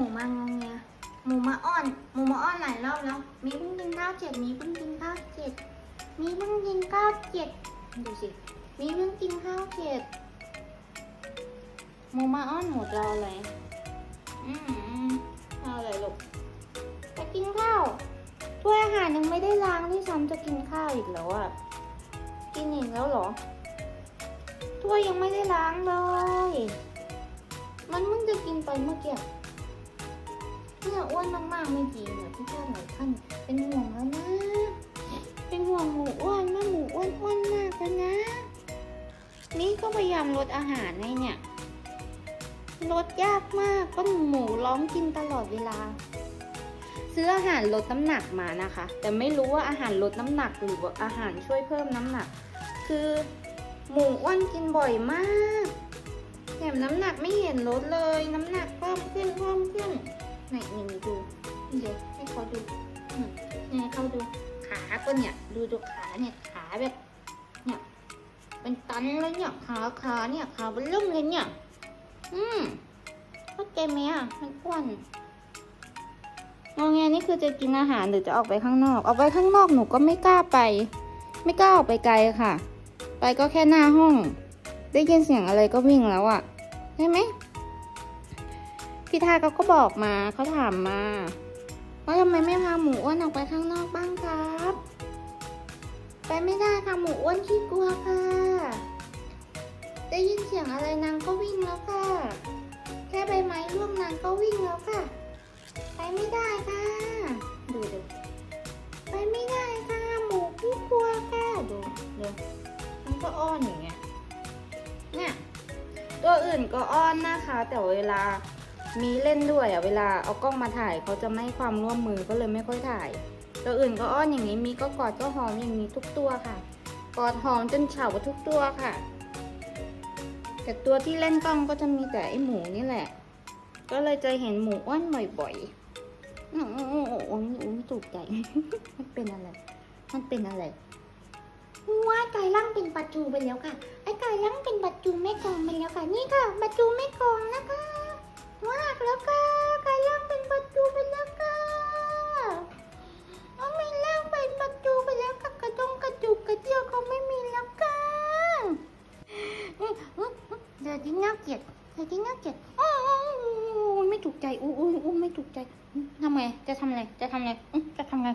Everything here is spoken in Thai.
มูมางงเงียหมูมาอ้อน หมูมาอ้อนหลายรอบแล้ว มีเพิ่งกินข้าวเจ็ด มีเพิ่งกินข้าวเจ็ด มีเพิ่งกินข้าวเจ็ด ดูสิ มีเพิ่งกินข้าวเจ็ด หมูมาอ้อนหมูรอเลยอืมเอาเลยลูกจะกินข้าวถ้วยอาหารยังไม่ได้ล้างที่ซ้ำจะกินข้าวอีกแล้วอะ กินอีกแล้วเหรอถ้วยยังไม่ได้ล้างเลย มันเพิ่งจะกินไปเมื่อกี้ เนี่ยอ้วนมากๆไม่จริงอะที่ท่านหลายท่านเป็นห่วงแล้วนะ เป็นห่วงหมูอ้วนนะหมูอ้วนอ้วนมากแล้วนะ นี่ก็พยายามลดอาหารให้เนี่ยลดยากมากก็หมูร้องกินตลอดเวลา ซื้ออาหารลดน้ำหนักมานะคะ แต่ไม่รู้ว่าอาหารลดน้ำหนักหรือว่าอาหารช่วยเพิ่มน้ำหนัก คือหมูอ้วนกินบ่อยมากแถมน้ำหนักไม่เห็นลดเลย น้ำหนักเพิ่มขึ้นเพิ่มขึ้น ไหนนี่ดูเดี๋ยวให้เขาดูอืมนี่เขาดูขาก็เนี่ย ดูดูขาเนี่ยขาแบบเนี่ยเป็นตันเลยเนี่ยขาขาเนี่ยขาเป็นเริ่มเลยเนี่ย อืมเข้าใจไหมอะมันอ้วนงอแงนี่คือจะกินอาหารหรือจะออกไปข้างนอก ออกไปข้างนอกหนูก็ไม่กล้าไป ไม่กล้าออกไปไกลค่ะ ไปก็แค่หน้าห้อง ได้ยินเสียงอะไรก็วิ่งแล้วอะ่ะใช่ไหม พี่ทาเขาก็บอกมาเขาถามมาว่าทำไมไม่พาหมูอ้วนออกไปข้างนอกบ้างครับ ไปไม่ได้ค่ะหมูอ้วนขี้กลัวค่ะ ได้ยินเสียงอะไรนางก็วิ่งแล้วค่ะ แค่ใบไม้ร่วงนางก็วิ่งแล้วค่ะ ไปไม่ได้ค่ะดูดูไปไม่ได้ค่ะหมูขี้กลัวค่ะดูดูมันก็อ้อนอย่างเงี้ยเนี่ยตัวอื่นก็อ้อนนะคะ แต่เวลา มีเล่นด้วยอะเวลาเอากล้องมาถ่ายเขาจะไม่ความร่วมมือก็เลยไม่ค่อยถ่าย ตัวอื่นก็อ้อนอย่างนี้มีก็กอดก็หอมอย่างนี้ทุกตัวค่ะ กอดหอมจนเฉาทุกตัวค่ะ แต่ตัวที่เล่นกล้องก็จะมีแต่ไอหมูนี่แหละ ก็เลยจะเห็นหมูอ้วนบ่อยๆโอ้โหโอ้โหโอ้โหโอ้โหตกใจมันเป็นอะไร มันเป็นอะไรว้ายไก่ล่างเป็นปัจจูไปแล้วค่ะ ไอ้ไก่ล่างเป็นปัจจูแม่กองไปแล้วค่ะ นี่ค่ะปัจจูแม่กองนะคะ มากแล้วค่ะไก่ล่างเป็นปัจจูไปแล้วค่ะเอาไม่ล่างเป็นปัจจูไปแล้วค่ะกระจงกระจุกกระเจียวเขาไม่มีแล้วค่ะอืมอืมอืมเดี๋ยวที่น่าเกลียดเดี๋ยวที่น่าเกลียดอ้าวไม่ถูกใจอู้อู้อู้ไม่ถูกใจทำไงจะทำอะไรจะทำอะไรจะทำไง